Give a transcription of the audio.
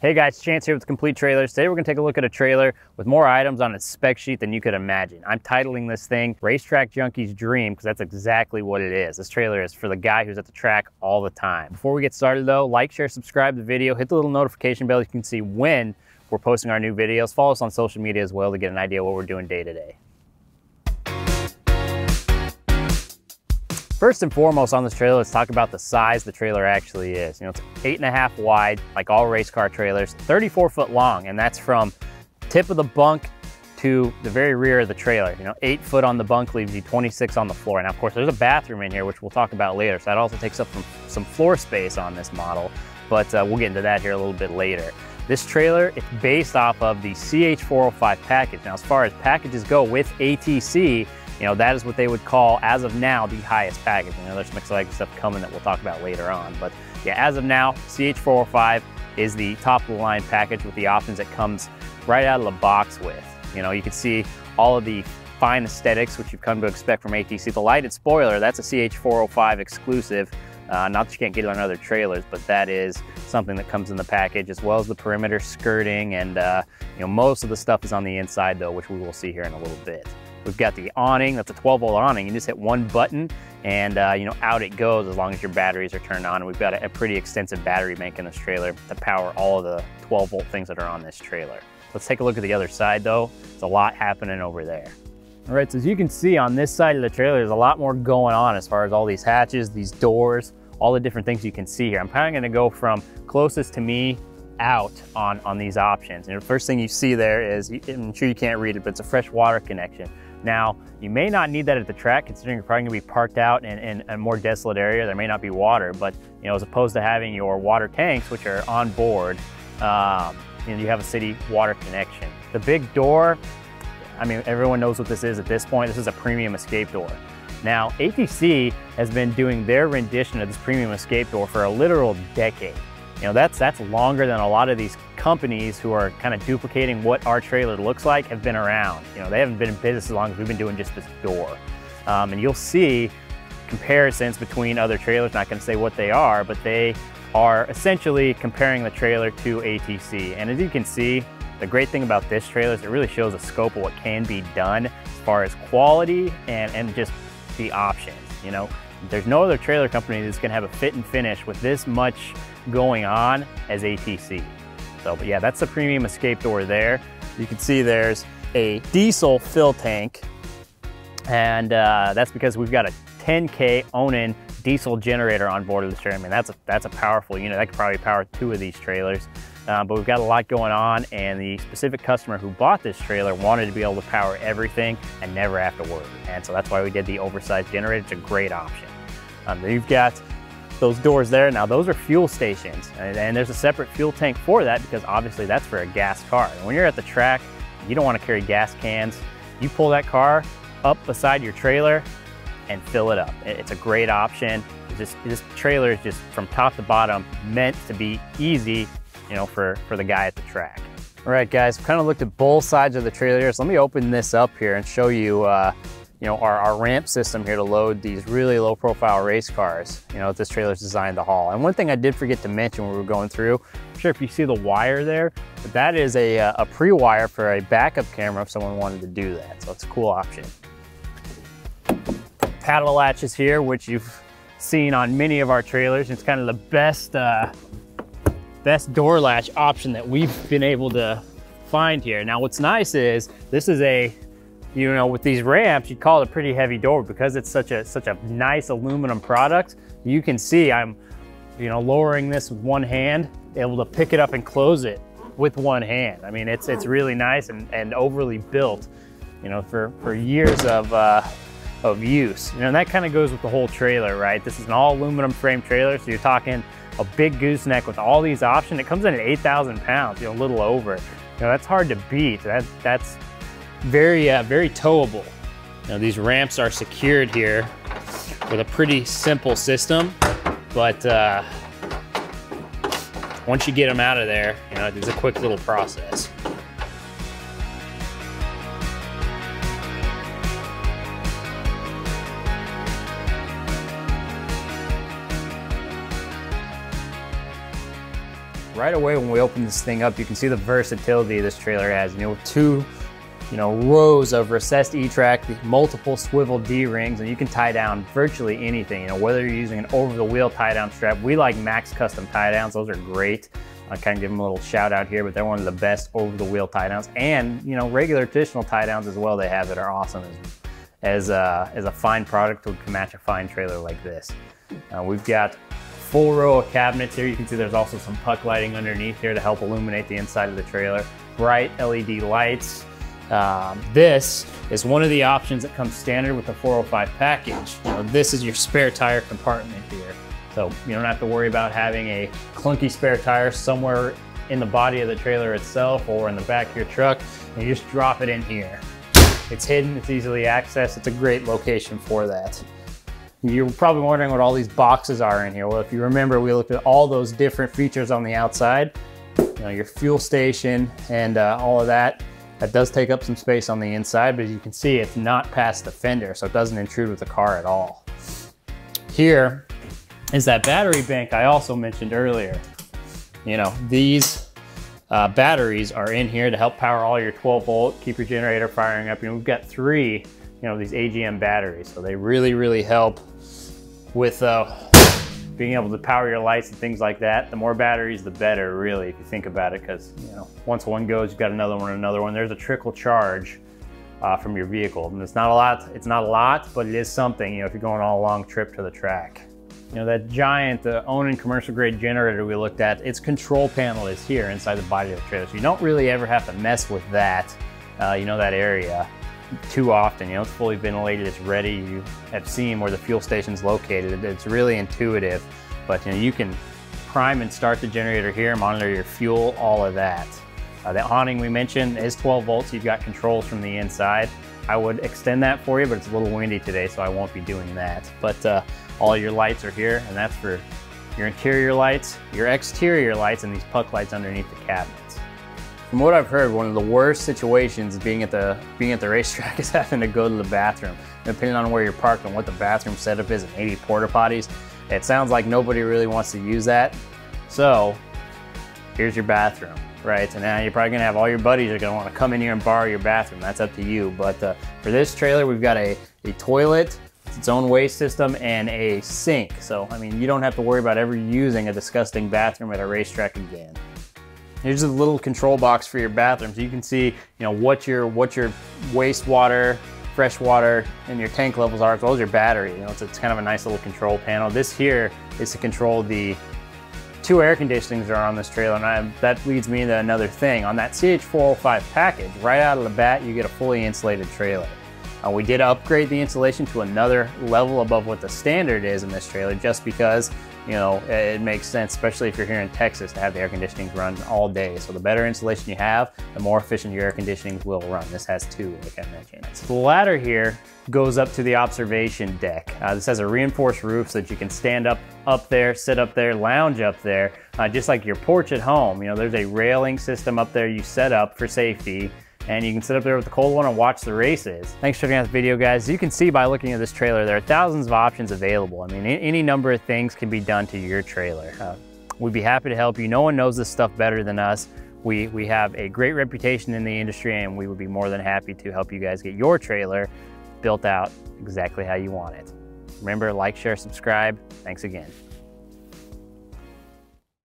Hey guys, Chance here with Complete Trailers. Today we're gonna take a look at a trailer with more items on its spec sheet than you could imagine. I'm titling this thing Racetrack Junkie's Dream because that's exactly what it is. This trailer is for the guy who's at the track all the time. Before we get started though, like, share, subscribe to the video, hit the little notification bell so you can see when we're posting our new videos. Follow us on social media as well to get an idea what we're doing day to day. First and foremost on this trailer, let's talk about the size the trailer actually is. You know, it's eight and a half wide, like all race car trailers, 34 foot long, and that's from tip of the bunk to the very rear of the trailer. You know, eight foot on the bunk leaves you 26 on the floor. Now, of course, there's a bathroom in here, which we'll talk about later. So that also takes up some, floor space on this model, but uh, we'll get into that here a little bit later. This trailer, it's based off of the CH405 package. Now, as far as packages go with ATC, you know, that is what they would call, as of now, the highest package. You know, there's some exciting stuff coming that we'll talk about later on. But yeah, as of now, CH405 is the top of the line package with the options it comes right out of the box with. You know, you can see all of the fine aesthetics, which you've come to expect from ATC. The lighted spoiler, that's a CH405 exclusive. Uh, not that you can't get it on other trailers, but that is something that comes in the package, as well as the perimeter skirting, and uh, you know most of the stuff is on the inside though, which we will see here in a little bit. We've got the awning, that's a 12 volt awning. You just hit one button and uh, you know out it goes as long as your batteries are turned on. And we've got a, a pretty extensive battery bank in this trailer to power all of the 12 volt things that are on this trailer. Let's take a look at the other side though. There's a lot happening over there. All right, so as you can see on this side of the trailer, there's a lot more going on as far as all these hatches, these doors, all the different things you can see here. I'm kind of gonna go from closest to me out on, on these options. And the first thing you see there is, I'm sure you can't read it, but it's a fresh water connection. Now, you may not need that at the track, considering you're probably gonna be parked out in, in, a more desolate area. There may not be water, but you know, as opposed to having your water tanks, which are on board, um, you, know, you have a city water connection. The big door, I mean, everyone knows what this is at this point. This is a premium escape door. Now, ATC has been doing their rendition of this premium escape door for a literal decade. You know, that's, that's longer than a lot of these companies who are kind of duplicating what our trailer looks like have been around. You know, they haven't been in business as long as we've been doing just this door. Um, and you'll see comparisons between other trailers, not gonna say what they are, but they are essentially comparing the trailer to ATC. And as you can see, the great thing about this trailer is it really shows the scope of what can be done as far as quality and, and just the options, you know. There's no other trailer company that's gonna have a fit and finish with this much going on as ATC. So, but yeah, that's the premium escape door there. You can see there's a diesel fill tank and uh, that's because we've got a 10K Onan diesel generator on board of the trailer. I mean, that's a, that's a powerful unit. That could probably power two of these trailers. Uh, but we've got a lot going on and the specific customer who bought this trailer wanted to be able to power everything and never have to worry. And so that's why we did the oversized generator. It's a great option. Um, you've got those doors there. Now those are fuel stations and, there's a separate fuel tank for that because obviously that's for a gas car. And when you're at the track, you don't want to carry gas cans. You pull that car up beside your trailer and fill it up. It's a great option. Just, this trailer is just from top to bottom meant to be easy, you know, for, for the guy at the track. All right, guys, kind of looked at both sides of the trailer. So let me open this up here and show you uh, you know, our, our ramp system here to load these really low profile race cars, you know, this trailer is designed to haul. And one thing I did forget to mention when we were going through, I'm sure if you see the wire there, but that is a, uh, a pre-wire for a backup camera if someone wanted to do that. So it's a cool option. Paddle latches here, which you've seen on many of our trailers. It's kind of the best, uh, best door latch option that we've been able to find here. Now what's nice is this is a you know, with these ramps, you'd call it a pretty heavy door because it's such a such a nice aluminum product. You can see I'm, you know, lowering this with one hand, able to pick it up and close it with one hand. I mean, it's it's really nice and, and overly built, you know, for, for years of, uh, of use. You know, and that kind of goes with the whole trailer, right? This is an all aluminum frame trailer, so you're talking a big gooseneck with all these options. It comes in at 8,000 pounds, you know, a little over. You know, that's hard to beat. That, that's very, uh, very towable. Now these ramps are secured here with a pretty simple system, but uh, once you get them out of there, you know, it's a quick little process. right away when we open this thing up, you can see the versatility this trailer has. You know, two you know, rows of recessed E-track, multiple swivel D-rings, and you can tie down virtually anything. You know, whether you're using an over-the-wheel tie-down strap, we like Mac's Custom tie-downs. Those are great. I kind of give them a little shout out here, but they're one of the best over-the-wheel tie-downs, and you know, regular traditional tie-downs as well. They have that are awesome as as a, as a fine product would match a fine trailer like this. Uh, we've got full row of cabinets here. You can see there's also some puck lighting underneath here to help illuminate the inside of the trailer. Bright LED lights, um, this is one of the options that comes standard with the 405 package. You know, this is your spare tire compartment here. So you don't have to worry about having a clunky spare tire somewhere in the body of the trailer itself or in the back of your truck. You just drop it in here. It's hidden, it's easily accessed. It's a great location for that. You're probably wondering what all these boxes are in here. Well, if you remember, we looked at all those different features on the outside. You know, your fuel station and uh, all of that. That does take up some space on the inside, but as you can see, it's not past the fender, so it doesn't intrude with the car at all. Here is that battery bank I also mentioned earlier. You know, these uh, batteries are in here to help power all your 12 volt, keep your generator firing up. You know, we've got three, you know, these AGM batteries, so they really, really help with uh, being able to power your lights and things like that. The more batteries, the better, really, if you think about it, because you know, once one goes, you've got another one, another one. There's a trickle charge uh, from your vehicle, and it's not a lot. It's not a lot, but it is something. You know, if you're going on a long trip to the track. You know, that giant, the Onan commercial grade generator we looked at, its control panel is here inside the body of the trailer. So you don't really ever have to mess with that, uh, you know, that area too often. You know, it's fully ventilated, it's ready. You have seen where the fuel station is located. It's really intuitive, but you know, you can prime and start the generator here, monitor your fuel, all of that. Uh, the awning we mentioned is 12 volts. You've got controls from the inside. I would extend that for you, but it's a little windy today, so I won't be doing that. But uh, all your lights are here, and that's for your interior lights, your exterior lights, and these puck lights underneath the cabinets. From what I've heard, one of the worst situations being at the being at the racetrack is having to go to the bathroom. Depending on where you're parked and what the bathroom setup is 80 porta potties, it sounds like nobody really wants to use that. So here's your bathroom, right? And now you're probably gonna have all your buddies are gonna wanna come in here and borrow your bathroom. That's up to you. But uh, for this trailer, we've got a, a toilet, its own waste system, and a sink. So, I mean, you don't have to worry about ever using a disgusting bathroom at a racetrack again. Here's a little control box for your bathroom. So you can see, you know, what your, what your wastewater, fresh water, and your tank levels are, as well as your battery. You know, it's, it's kind of a nice little control panel. This here is to control the two air conditionings that are on this trailer, and I, that leads me to another thing. On that CH405 package, right out of the bat, you get a fully insulated trailer. Uh, we did upgrade the insulation to another level above what the standard is in this trailer just because you know, it makes sense, especially if you're here in Texas, to have the air conditioning run all day. So the better insulation you have, the more efficient your air conditioning will run. This has two, like I mentioned. The ladder here goes up to the observation deck. Uh, this has a reinforced roof so that you can stand up up there, sit up there, lounge up there, uh, just like your porch at home. You know, there's a railing system up there you set up for safety and you can sit up there with the cold one and watch the races. Thanks for checking out this video, guys. As you can see by looking at this trailer, there are thousands of options available. I mean, any number of things can be done to your trailer. Uh, we'd be happy to help you. No one knows this stuff better than us. We, we have a great reputation in the industry and we would be more than happy to help you guys get your trailer built out exactly how you want it. Remember, like, share, subscribe. Thanks again.